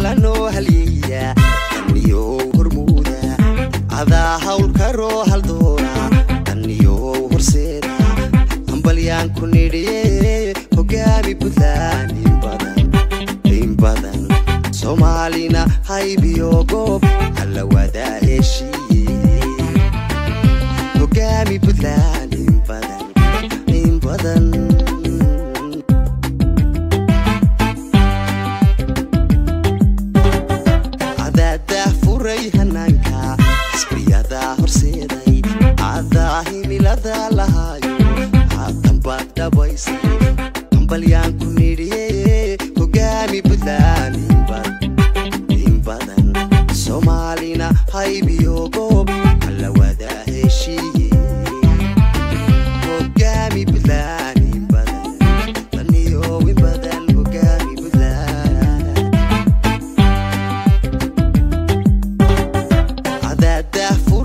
allanoo halyeeya danniyow hormuuda adaa hawlkaroo haldoora danniyow horseeda hambalyaan ku nidhiye hogaami buntland in badan in badan soomaalina haybiyo goob alla wadaa heshiiye furay hanaanka xisbiyadaa horseeday cadaa himilada lahaayo haatanbaad dhabaysay hambalyaan ku nidhiye hogaami buntland in badan in badan soomaalina haybiyo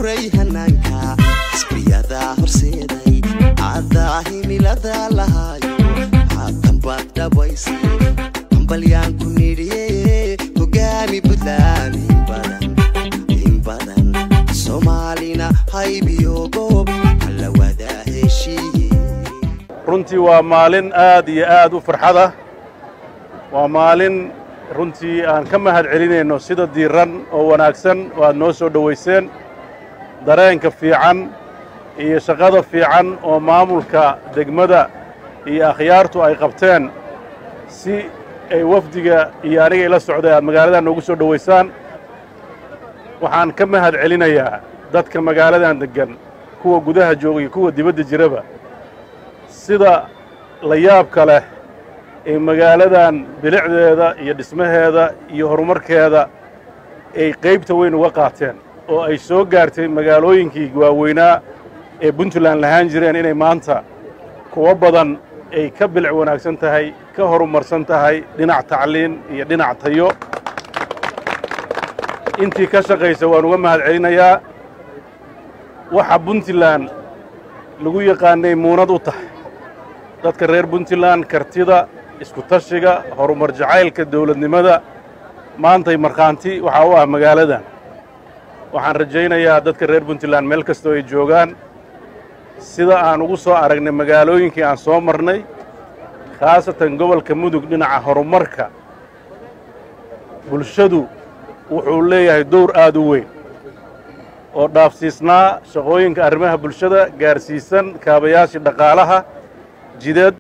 furay hanaanka xisbiyadaa horseeday cadaa himilada lahaayo haatan dhabaysay hambalyaan ku nidhiye hogaami buntland in badan in badan soomaalina haybiyo goob alla wadaa heshiiye runtii waa maalin aad iyo aad u farxad ah. Waa maalin runtii aan ka mahad celinayno sida diiran oo wanaagsan oo aad noo soo dhowayseen dareenka fiican iyo shaqada fiican oo maamulka degmada iyo akhyaartu ay qabteen si ay wafdiga iyo aniga ila socday aad magaaladan noogu soo dhowaysaan waxaan ka mahad celinayaa dadka magaaladan deggan kuwa gudaha jooga iyo kuwa dibadda jiraba sida la yaabka leh ee magaaladan bilicdeeda iyo dhismaheeda iyo horumarkeeda ay qaybta weyn uga qaateen oo ay soo gaartay magaalooyinkii waaweynaa ee puntland lahaan jireen inay maanta kuwo badan ay ka bilic wanaagsan tahay ka horumarsan tahay dhinac tacliin iyo dhinac tayo. Intii ka shaqaysa waan uga mahad celinayaa waxa puntland lagu yaqaanay muunad u tahay. Dadka reer puntland kartida isku tashiga horumar jacaylka dawladnimada maantay markhaanti waxaa u ah magaaladan waxaan rajaynayaa dadka reer puntland meel kastoo ay joogaan. Sida aan ugu soo aragnay magaalooyinkii aan soo marnay khaasatan gobolka mudug dhinaca horumarka bulshadu wuxuu leeyahay dowr aad u weyn oo dhaafsiisnaa shaqooyinka arrimaha bulshada gaarsiisan kaabayaashii dhaqaalaha jideed